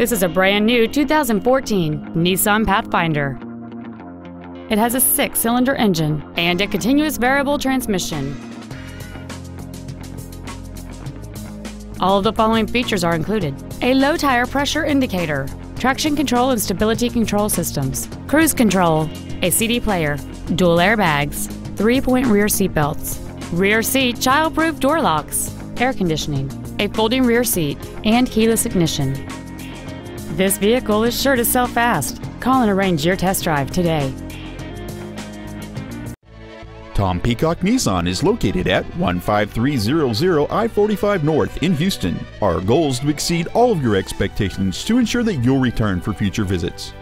This is a brand new 2014 Nissan Pathfinder. It has a six-cylinder engine and a continuous variable transmission. All of the following features are included. A low tire pressure indicator, traction control and stability control systems, cruise control, a CD player, dual airbags, three-point rear seat belts, rear seat child-proof door locks, air conditioning, a folding rear seat, and keyless ignition. This vehicle is sure to sell fast. Call and arrange your test drive today. Tom Peacock Nissan is located at 15300 I 45 North in Houston. Our goal is to exceed all of your expectations to ensure that you'll return for future visits.